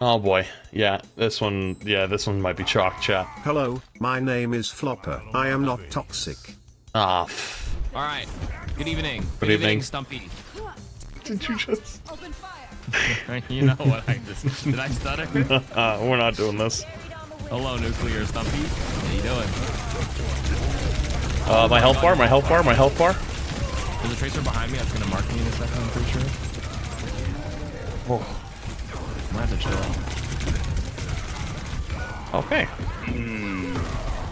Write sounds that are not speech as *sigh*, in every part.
Oh boy. Yeah, this one. Yeah, this one might be chalk chat. Hello, my name is Flopper. I am not toxic. Ah. All right. Good evening. Good evening. Stumpy. Did you just? Open *laughs* fire. you know what I just did? I stutter. *laughs* uh, we're not doing this. Hello, nuclear Stumpy. How you doing? Uh, my health bar. My health bar. My health bar. There's a tracer behind me that's gonna mark me in a second. I'm pretty sure. Oh. I'm gonna have to chill. Okay. Hmm.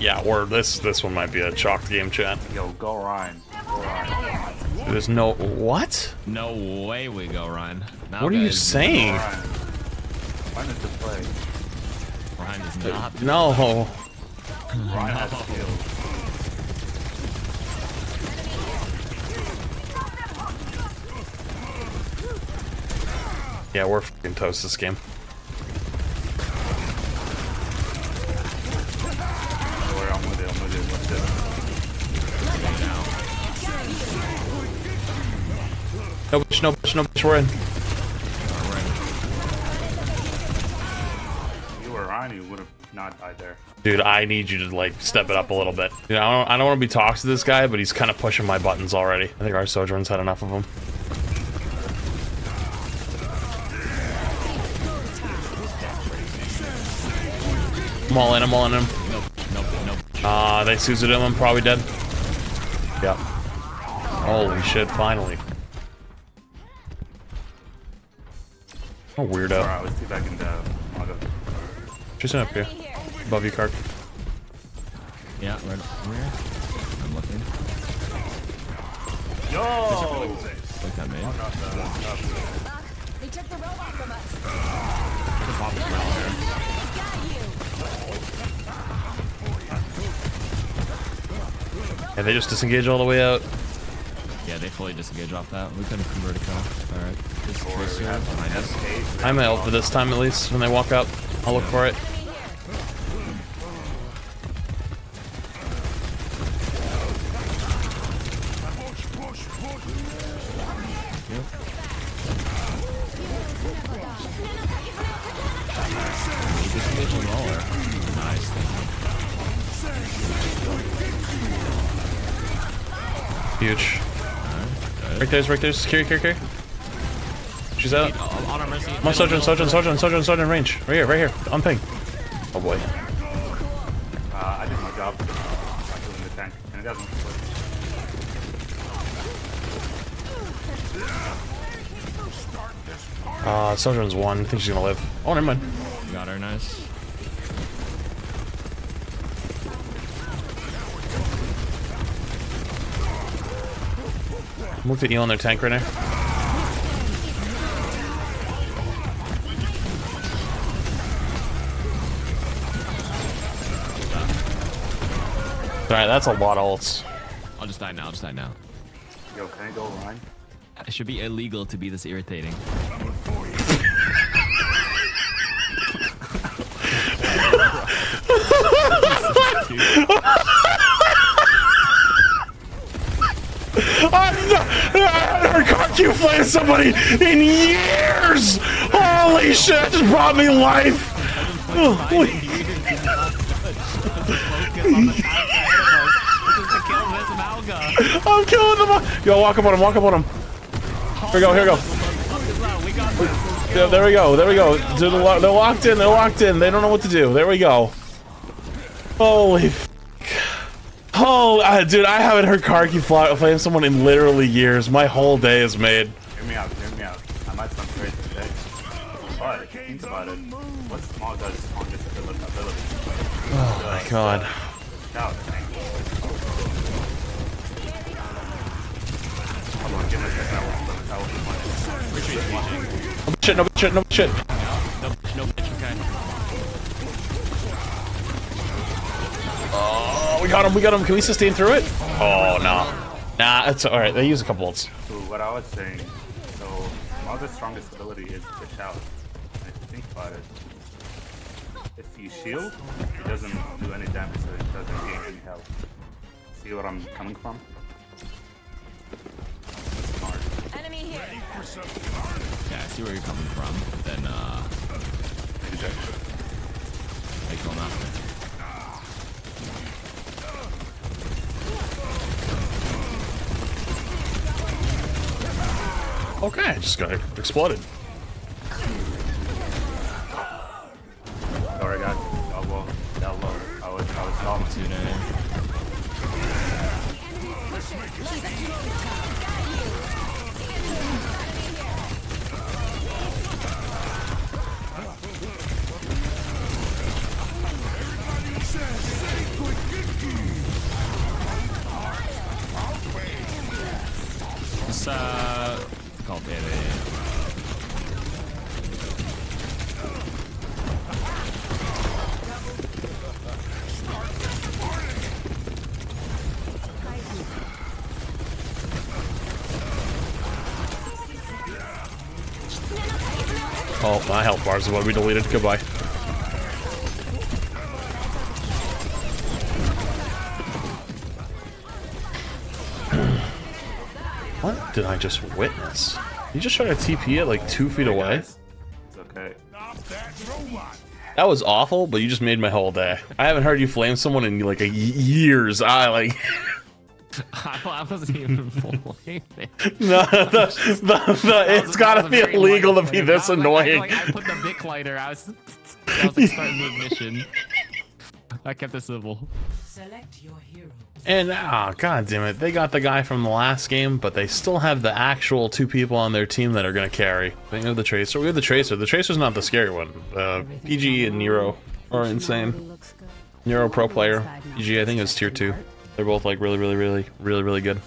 Yeah, or this this one might be a chalked game chat. Yo, go Ryan. Go Ryan. There's no what? No way we go, Ryan. Now What are you saying? Ryan. Ryan is the play. Ryan does not. No. Ryan has *laughs* skills. Yeah, we're fucking toast this game. Don't worry, I'm with it. I'm with it. What's it? No bitch, no bitch, no bitch, we're in. You were Ryan, you would have not died there. Dude, I need you to like step it up a little bit. You know, I don't, I don't want to be toxic to this guy, but he's kind of pushing my buttons already. I think our Sojourn's had enough of him. I'm all in, I'm all in him. Nope. Nope. Nope. Ah, they Suzu'd him, I'm probably dead. Yep. Holy shit, finally. Oh, weirdo. Alright, let's see if I can uh, log up. Just up here. Above you, Kark. Yeah, right over here. I'm looking. Yo! Look at me. They took the robot from us. Pop it around here. Yeah, they just disengage all the way out. Yeah, they fully disengage off that. We couldn't convert a kill. All right. This tracer behind us. I'm out for this time at least. When they walk up, I'll look for it. Huge. Right there's, right there's. Carry, carry, carry. She's out. On on our mercy. Come on, Sojourn, Sojourn, Sojourn, Sojourn, Sojourn, range. Right here, right here. On ping. Oh boy. Uh, I did my job. I killed in the tank, and it doesn't work. Uh, Sojourn's one. I think she's gonna live. Oh, never mind. Got her. Nice. Look at you on their tank right now. Alright, that's a lot of ults. I'll just die now. I'll just die now. Yo, can I go Ryan? It should be illegal to be this irritating. *laughs* I haven't heard you playing somebody in years! Holy shit, that just brought me life! *laughs* I'm killing them! Yo, walk up on him, walk up on him. Here we go, here we go. There we go, there we go. They're locked in, they're locked in. They don't know what to do. There we go. Holy Oh, uh, dude, I haven't heard Karki fly, flame someone in literally years. My whole day is made. Hear me out, hear me out. I might sound crazy today. But, think about it. What's small guy's strongest ability? ability? Oh my god. Thank you. Come on, give me a second. I will, I will keep my Appreciate you watching. No shit, no shit, no shit. No, no bitch. Okay. Oh, we got him, we got him. Can we sustain through it? Oh, no. Nah, it's alright. They use a couple ults. what I was saying. So, Smog's strongest ability is the shout. And if you think about it, if you shield, it doesn't do any damage, so it doesn't gain any health. See what I'm coming from? Enemy here. Yeah, I see where you're coming from. But then, uh, Okay, I just got exploded. Sorry, guys. Oh, well, that low. I was, I was soft. Today. Let's uh it. Oh, my health bars is what we deleted. Goodbye. What did I just witness? You just tried to TP it like two feet away? Guys, It's okay. That was awful, but you just made my whole day. I haven't heard you flame someone in like a y- years. I like *laughs* *laughs* I wasn't even flaming. no, *laughs* the, the, the, it's gotta be illegal to be this annoying. Like, I put the Bic lighter. I was, I was like starting the ignition. I kept it civil. Select your hero. And ah, god damn it, they got the guy from the last game, but they still have the actual two people on their team that are gonna carry. We have the tracer. We have the tracer. The tracer's not the scary one. Uh, PG and Nero are insane. Nero pro player. PG I think is tier two. They're both like really, really, really, really, really good.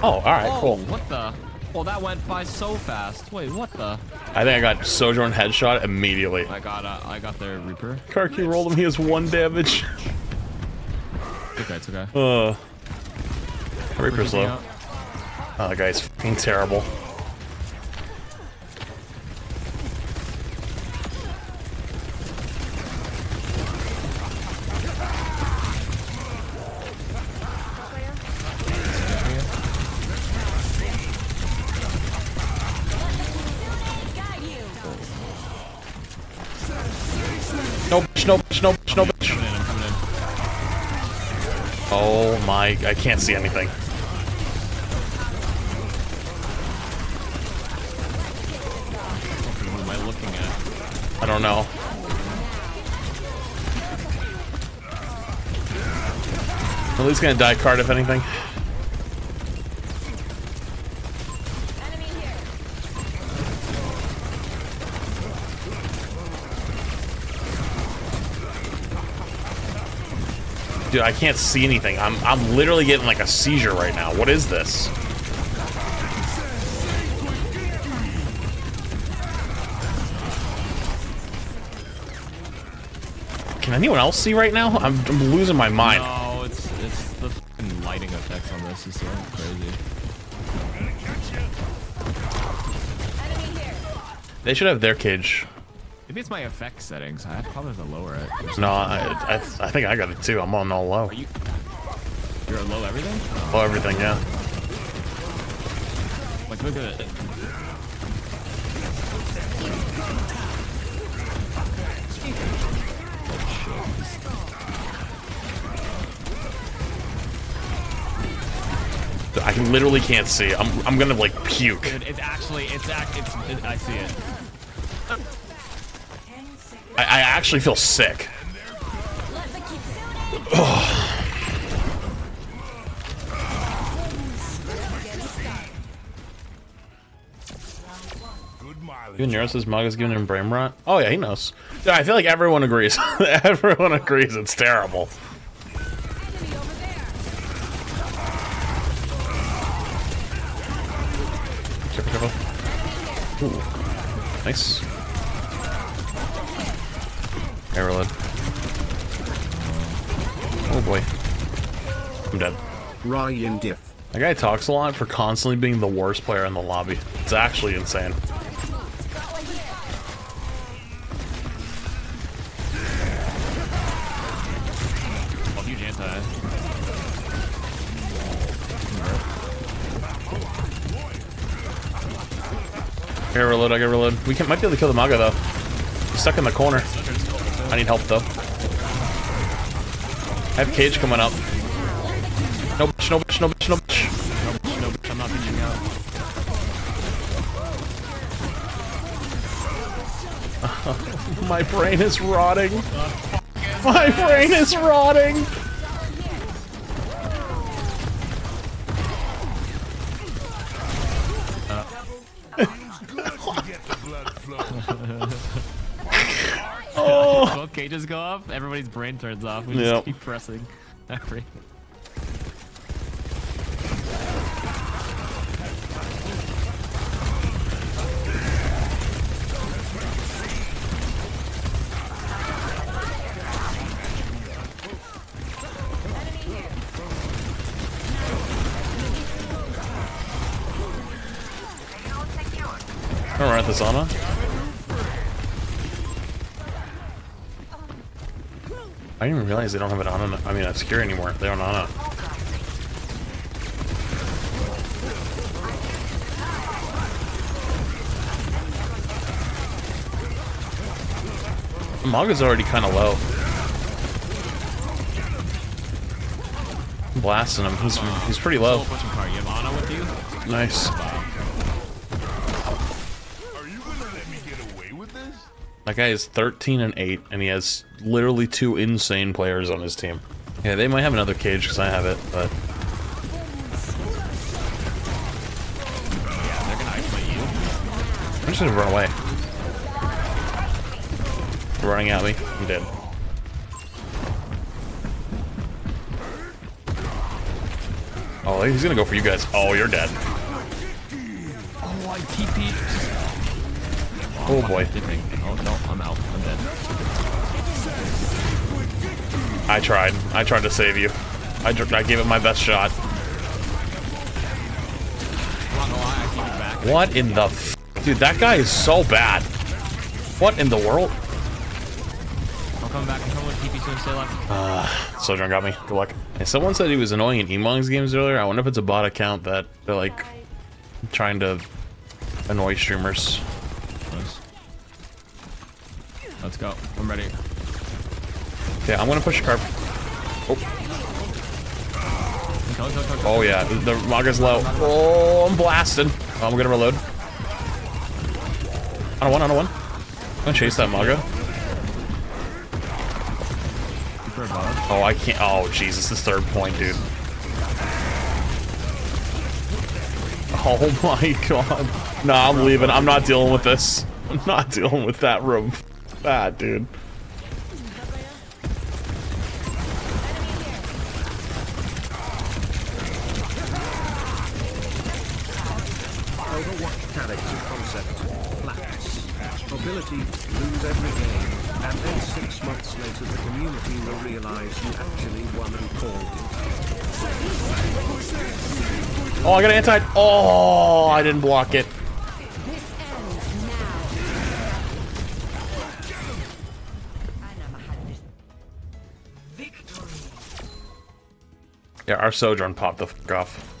Oh, all right, Oh, cool. what the? Oh, that went by so fast. Wait, what the? I think I got Sojourn headshot immediately. I got, uh, I got their Reaper. Karki rolled him. He has one damage. Okay, it's okay. Uh, Reaper's low. Oh, that guy's fucking terrible. Guide you. No bitch, no bitch, no bitch, bitch. Coming in, I'm coming in. Oh my, I can't see anything. What am I looking at? I don't know. At least gonna die card if anything. Dude, I can't see anything. I'm I'm literally getting like a seizure right now. What is this? Can anyone else see right now? I'm, I'm losing my mind. No, it's it's the lighting effects on this is so crazy. They should have their cage. Maybe it's my effect settings. I probably have to lower it. No, I, I, I think I got it too. I'm on all low. Are you? You're at low everything? Oh, everything, yeah. Like, look at it. I can literally can't see. I'm I'm gonna like puke. Dude, it's actually, it's act, it's, it, I see it. I, I actually feel sick. Kitsune. Even Nero says Mug is giving him brain rot. Oh yeah, he knows. Yeah, I feel like everyone agrees. *laughs* everyone agrees it's terrible. Enemy over there. Careful, careful. Ooh. Nice. Reload. Oh boy. I'm dead. Ryan Diff. That guy talks a lot for constantly being the worst player in the lobby. It's actually insane. Air reload, I get reload. We can, might be able to kill the Mauga though. He's stuck in the corner. I need help though. I have cage coming up. No bitch, no bitch, no bitch, no bitch. No, bitch, I'm not reaching out. My brain is rotting. My brain is rotting. Cages go up, everybody's brain turns off. We Yep. just keep pressing. *laughs* Every. Alright, the sauna. I didn't even realize they don't have it on. I mean, obscure anymore. They don't on it. Mauga's already kind of low. I'm blasting him. He's he's pretty low. Soul That guy is 13 and 8, and he has literally two insane players on his team. Yeah, they might have another cage because I have it, but. I'm just gonna run away. They're running at me. I'm dead. Oh, he's gonna go for you guys. Oh, you're dead. Oh, I TP. Oh boy. Oh no, I'm out. I'm dead. I tried. I tried to save you. I, I gave it my best shot. What in the f- Dude, that guy is so bad. What in the world? I'm coming back. I'm with TP soon. Stay alive. Sojourn got me. Good luck. Hey, someone said he was annoying in Emongg's games earlier. I wonder if it's a bot account that they're like trying to annoy streamers. Nice. Let's go. I'm ready. Yeah, I'm gonna push a carp. Go, oh. go, go, go. Oh yeah, the, the Mauga's low. Oh, I'm blasting. Oh, I'm gonna reload. I don't want, I don't want. I'm gonna chase that Maga. Oh, I can't. Oh, Jesus, this third point, dude. Oh *laughs* my god. Nah, I'm leaving. I'm not dealing with this. I'm not dealing with that room. That, dude. Six months later the community will realize you actually won and called it. Oh, I got an anti. Oh, I didn't block it. Yeah, our Sojourn popped the fuck off.